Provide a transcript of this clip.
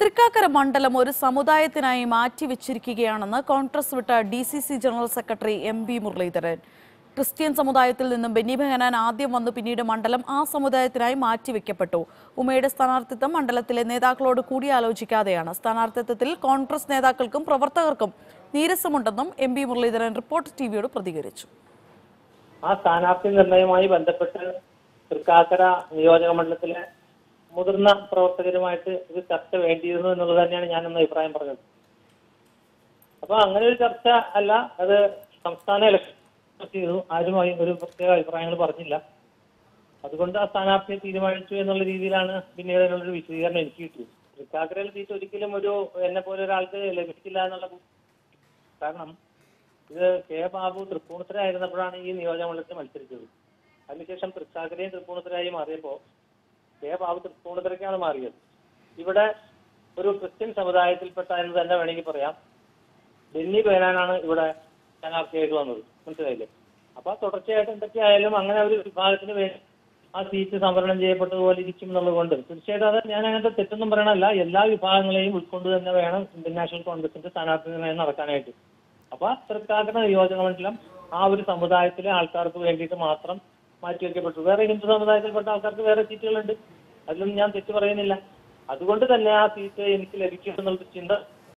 തൃക്കാക്കര മണ്ഡലം ഒരു സമുദായത്തിനായി മാറ്റിവെച്ചിരിക്കുകയാണെന്ന് കോൺഗ്രസ് വിട്ട D C C general secretary M V Muraleedharan. Christian സമുദായത്തിൽ നിന്നും ബെന്നി ബെഹനാൻ ആദ്യം വന്നു പിന്നീട് മണ്ഡലം ആ സമുദായത്തിനായി മാറ്റിവെക്കപ്പെട്ടു. ഉമയുടെ സ്ഥാനാർത്ഥിത്വം മണ്ഡലത്തിലെ നേതാക്കളോട് കൂടിയാലോചിക്കാതെയാണ് സ്ഥാനാർത്ഥിത്വത്തിൽ കോൺഗ്രസ് നേതാക്കൾക്കും പ്രവർത്തകർക്കും നീരസമുണ്ടെന്നും എം വി മുരളീധരൻ റിപ്പോർട്ട് ടിവിയോട് പ്രതികരിച്ചു. ആ സ്ഥാനാർത്ഥി നിർണയവുമായി ബന്ധപ്പെട്ട് തൃക്കാക്കര നിയോജക മണ്ഡലത്തിലെ മുതിർന്ന പ്രവർത്തകരുമായിട്ട് ഇത് ചർച്ച വേണ്ടിയിരുന്നു എന്നുള്ളത് തന്നെയാണ് ഞാൻ ഒന്ന് അഭിപ്രായം പറഞ്ഞത്. അപ്പൊ അങ്ങനെ ഒരു ചർച്ച അല്ല അത് സംസ്ഥാന ഇലക്ഷൻ ചെയ്തു. ആരുമായി ഒരു പ്രത്യേക അഭിപ്രായങ്ങൾ പറഞ്ഞില്ല. അതുകൊണ്ട് ആ സ്ഥാനാർത്ഥിയെ തീരുമാനിച്ചു എന്നുള്ള രീതിയിലാണ് പിന്നീട് അതിനുള്ളൊരു വിശദീകരണം എനിക്ക് കിട്ടിയത്. തൃക്കാക്കരയിൽ സീറ്റ് ഒരിക്കലും ഒരു എന്നെ പോലെ ഒരാൾക്ക് ലഭിക്കില്ല എന്നുള്ള കാരണം ഇത് കെ ബാബു തൃപ്പൂണിത്തരായിരുന്നപ്പോഴാണ് ഈ നിയോജകമണ്ഡലത്തിൽ മത്സരിച്ചത്. അതിനുശേഷം തൃക്കാക്കരയും തൃപ്പൂണിത്തരായി മാറിയപ്പോൾ ബാബു തൃപ്പൂണിത്തരയ്ക്കാണ് മാറിയത്. ഇവിടെ ഒരു ക്രിസ്ത്യൻ സമുദായത്തിൽപ്പെട്ട എന്ന് തന്നെ വേണമെങ്കിൽ പറയാം. ഡെന്നി ബേനാനാണ് ഇവിടെ സ്ഥാനാർത്ഥിയായിട്ട് വന്നത്. മനസ്സിലായില്ലേ? അപ്പൊ തുടർച്ചയായിട്ട് എന്തൊക്കെയായാലും അങ്ങനെ ഒരു വിഭാഗത്തിന് വേണ്ടി ആ സീറ്റ് സംവരണം ചെയ്യപ്പെട്ടതുപോലെ ഇരിക്കും എന്നുള്ളതുകൊണ്ട് തീർച്ചയായിട്ടും അത് ഞാൻ അങ്ങനത്തെ തെറ്റൊന്നും പറയണല്ല എല്ലാ വിഭാഗങ്ങളെയും ഉൾക്കൊണ്ട് തന്നെ വേണം ഇന്ത്യൻ നാഷണൽ കോൺഗ്രസിന്റെ സ്ഥാനാർത്ഥി നിർണയം നടക്കാനായിട്ട് അപ്പൊ സർക്കാരിന്റെ നിയോജക മണ്ഡലം ആ ഒരു സമുദായത്തിലെ ആൾക്കാർക്ക് വേണ്ടിയിട്ട് മാത്രം മാറ്റിവെക്കപ്പെട്ടു വേറെ ഹിന്ദു സമുദായത്തിൽപ്പെട്ട ആൾക്കാർക്ക് വേറെ സീറ്റുകളുണ്ട്. അതിലൊന്നും ഞാൻ തെറ്റ് പറയുന്നില്ല. അതുകൊണ്ട് തന്നെ ആ സീറ്റ് എനിക്ക് ലഭിക്കും എന്നുള്ള ചിന്ത